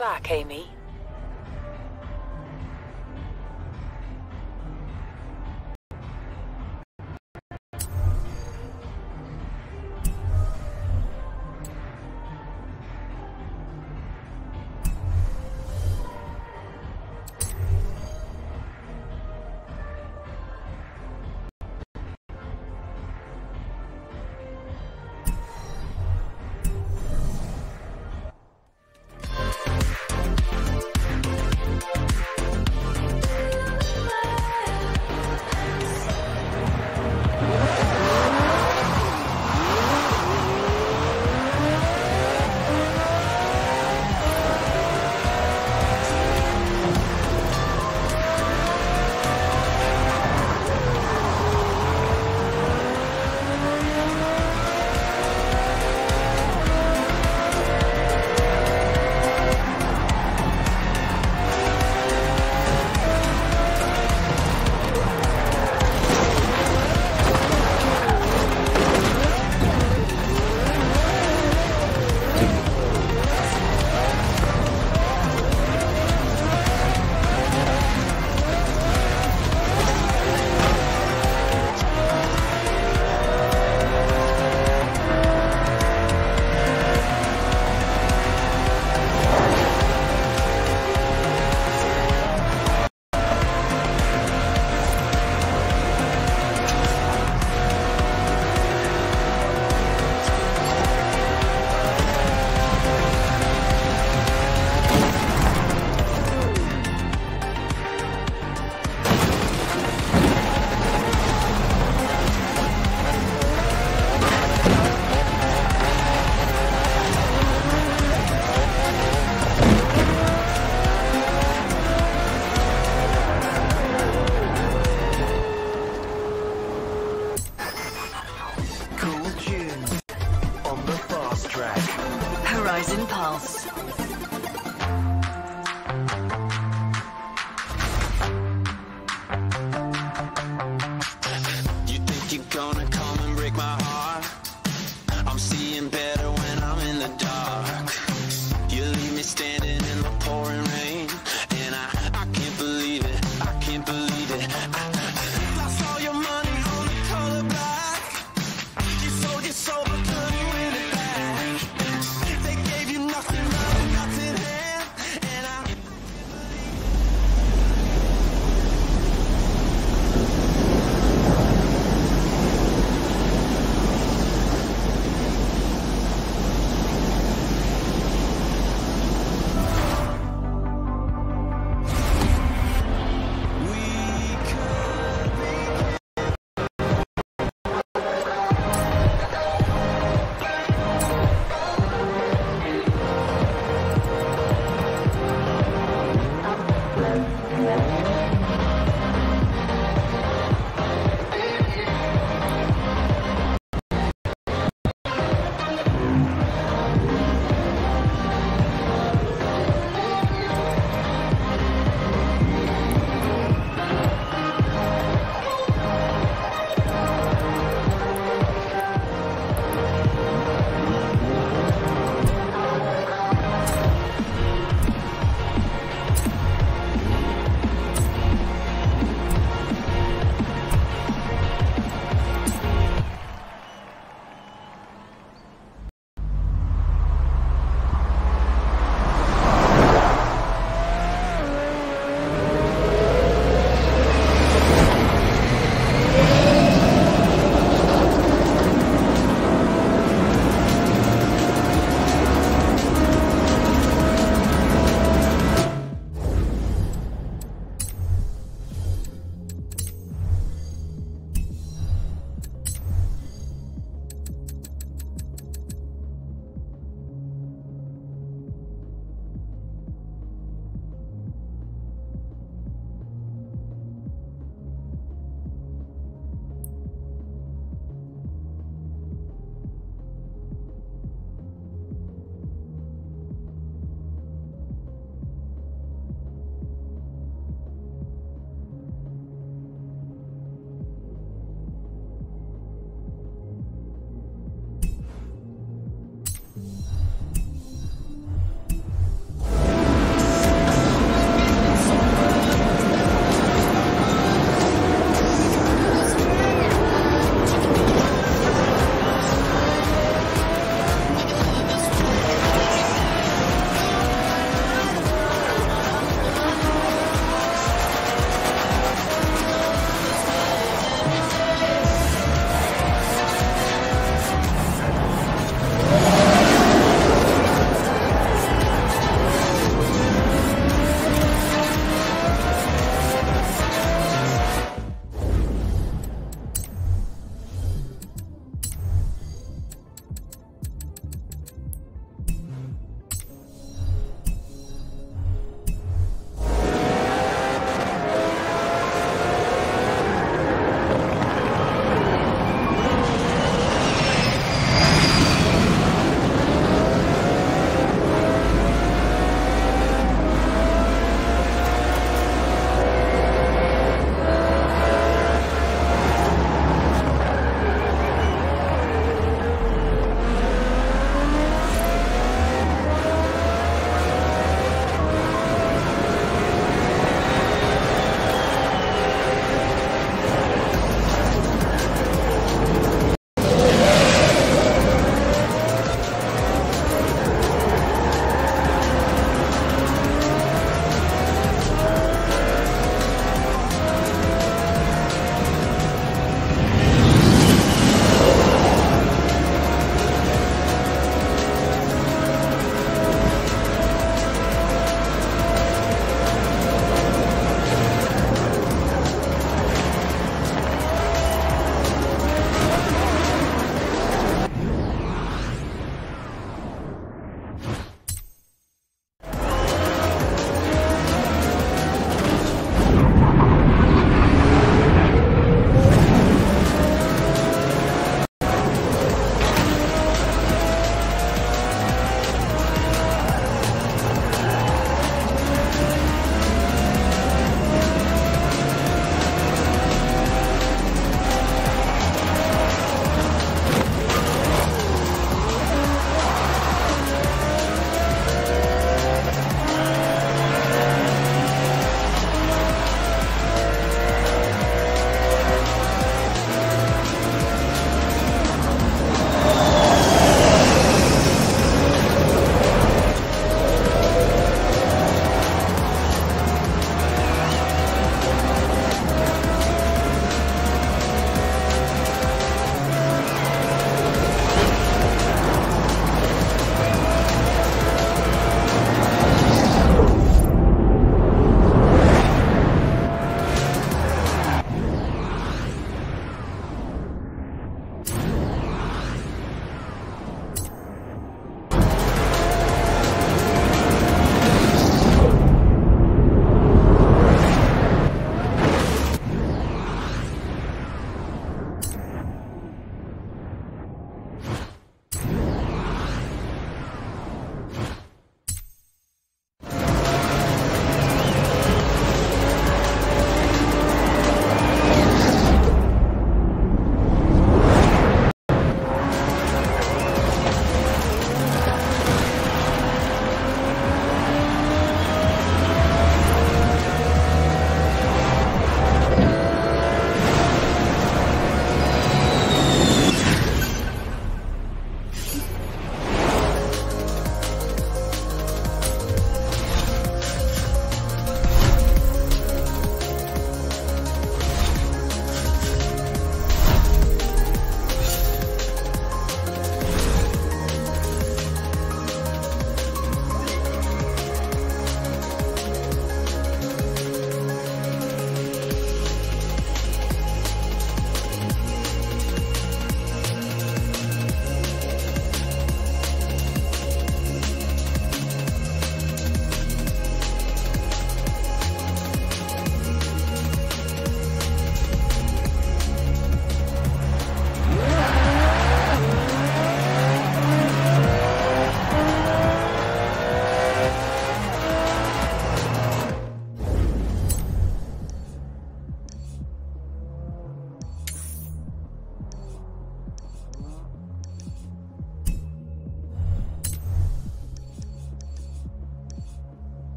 back, Amy.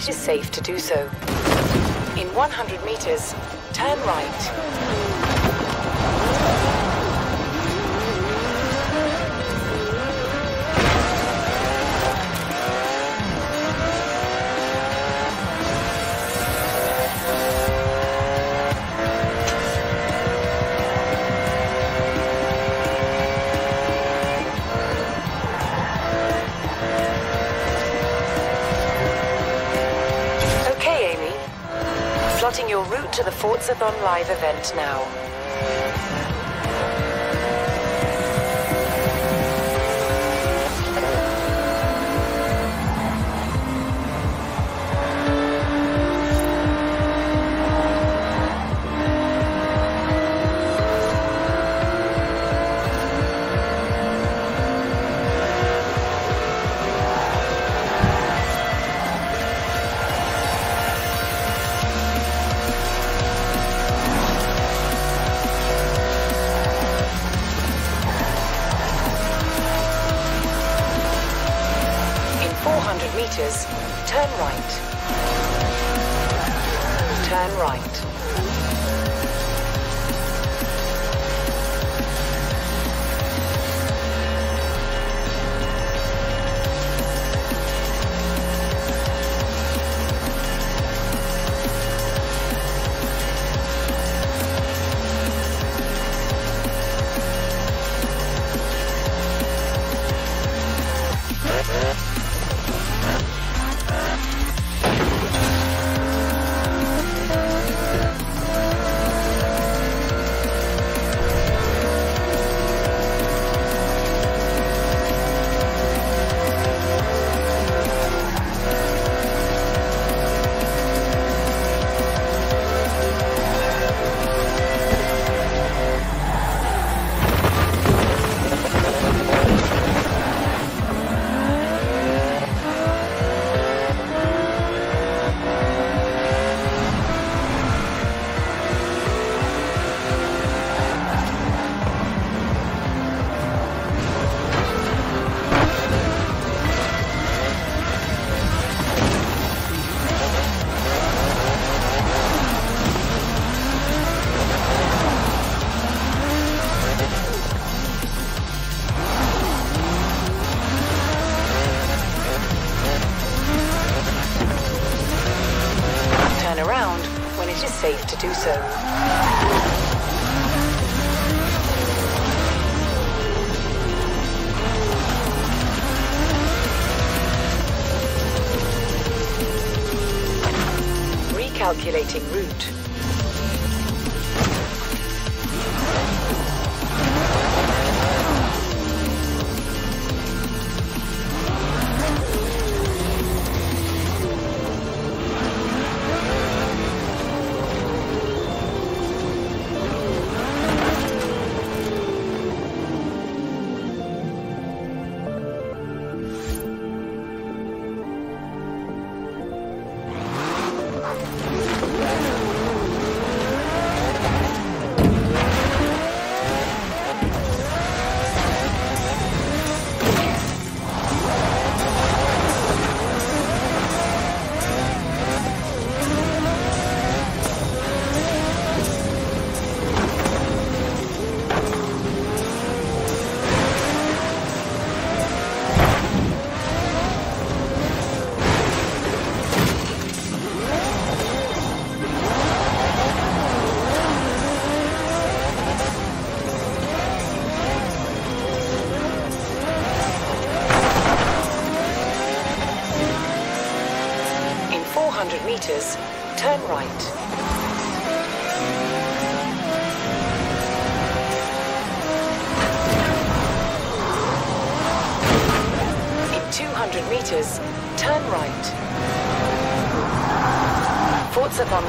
It is safe to do so. In 100 meters, turn right. Your route to the Forzathon live event now. 400 meters, turn right. Turn right.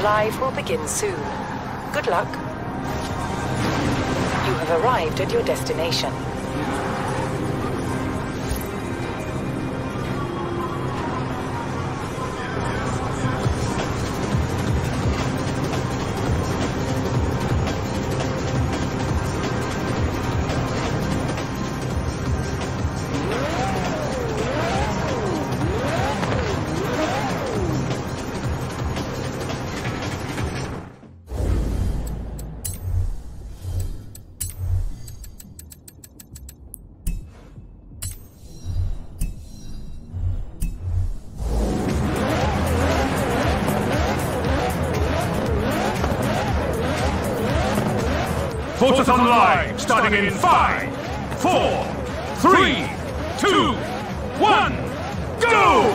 Live will begin soon. Good luck. You have arrived at your destination. Forces online, starting in five, four, three, two, one, go!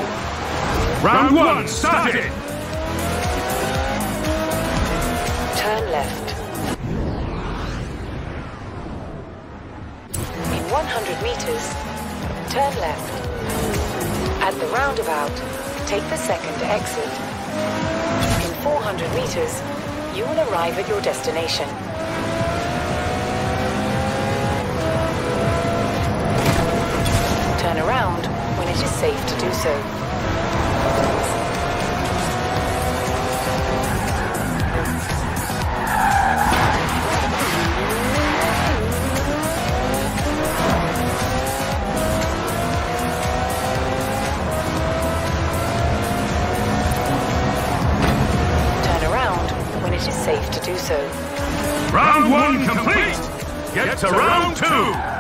Round one started! Turn left. In 100 meters, turn left. At the roundabout, take the second exit. In 400 meters, you will arrive at your destination. When it is safe to do so. Turn around when it is safe to do so. Round one complete! Get to round two!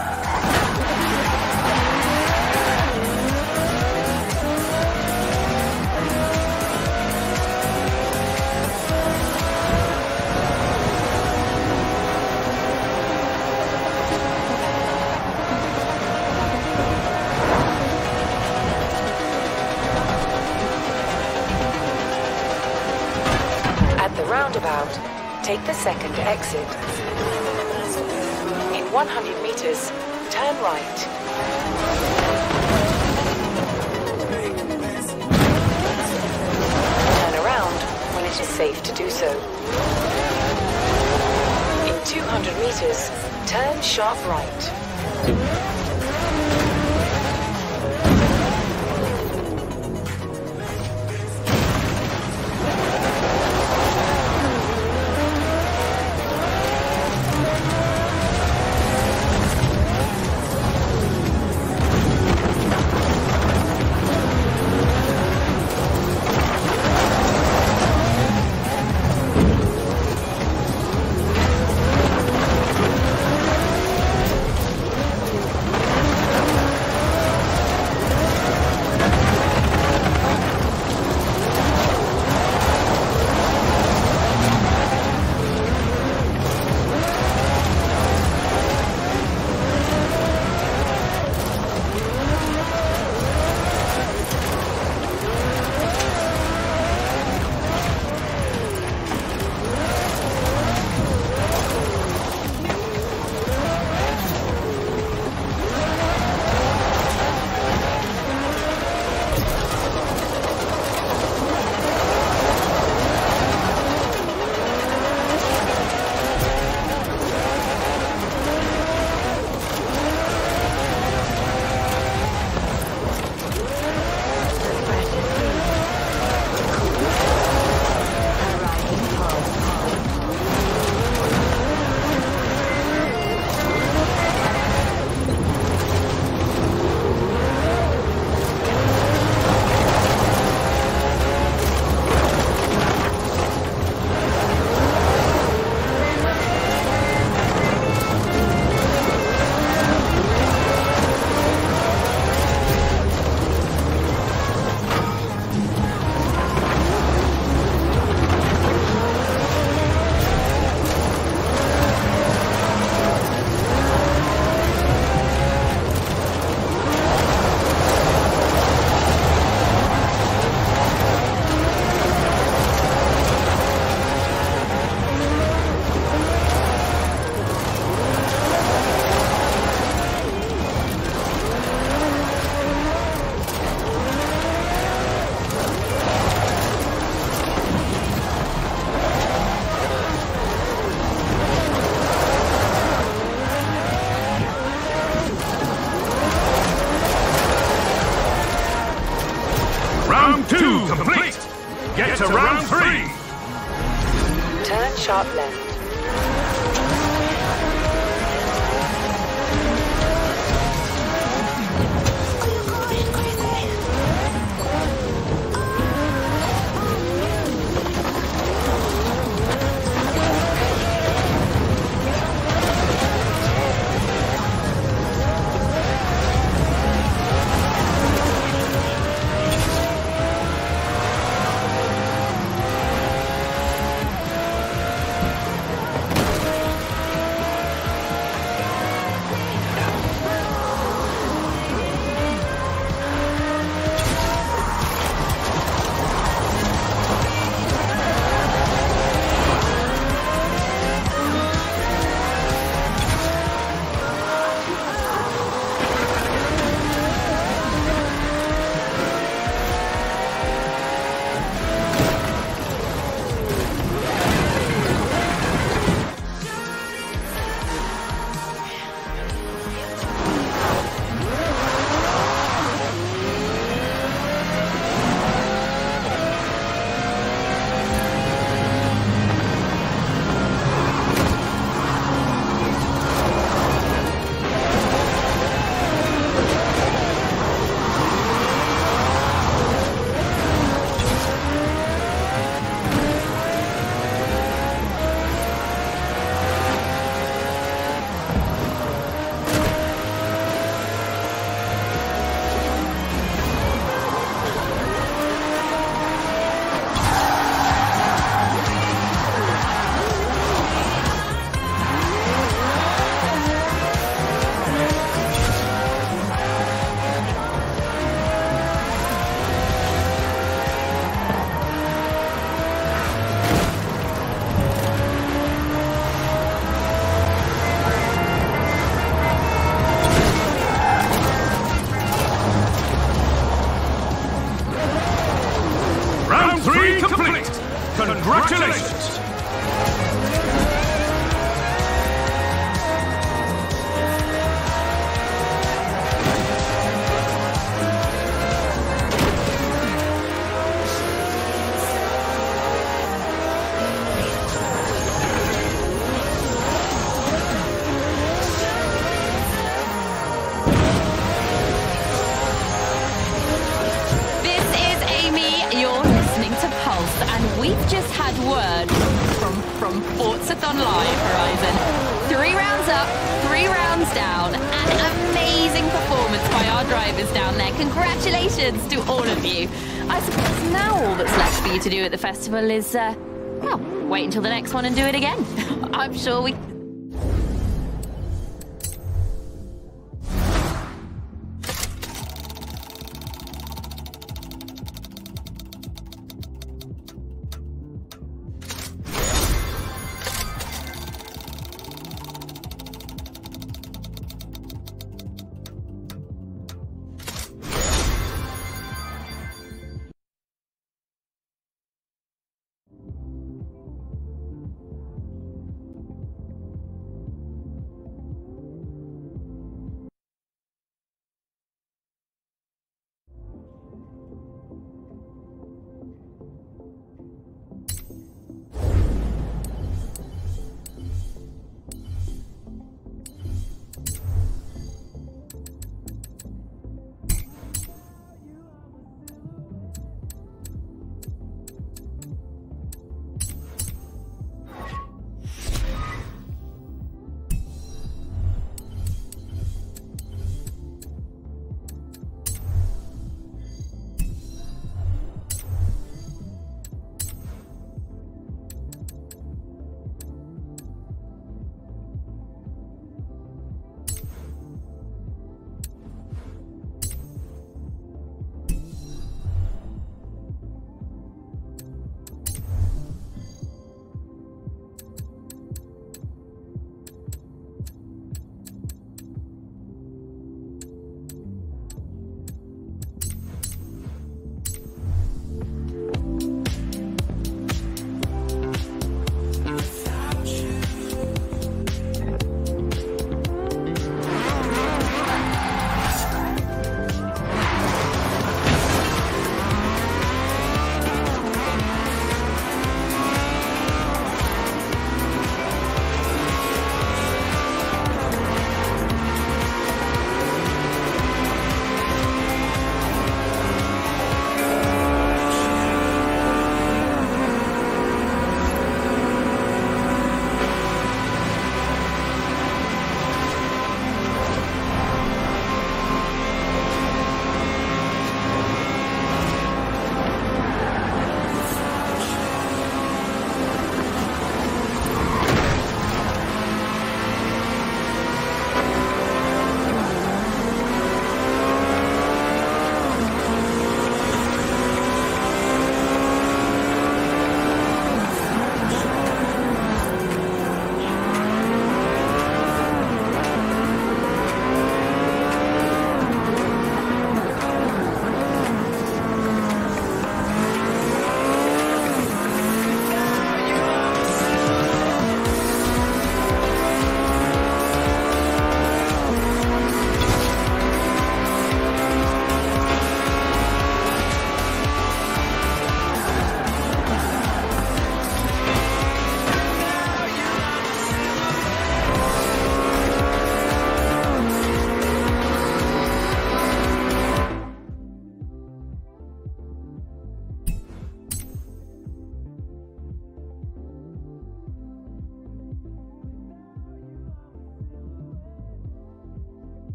well is, uh, well, wait until the next one and do it again. I'm sure we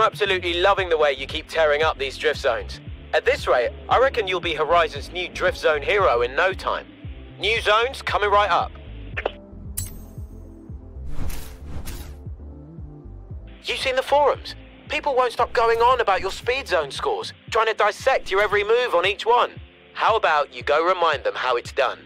I'm absolutely loving the way you keep tearing up these drift zones. At this rate, I reckon you'll be Horizon's new drift zone hero in no time. New zones coming right up. You've seen the forums? People won't stop going on about your speed zone scores, trying to dissect your every move on each one. How about you go remind them how it's done?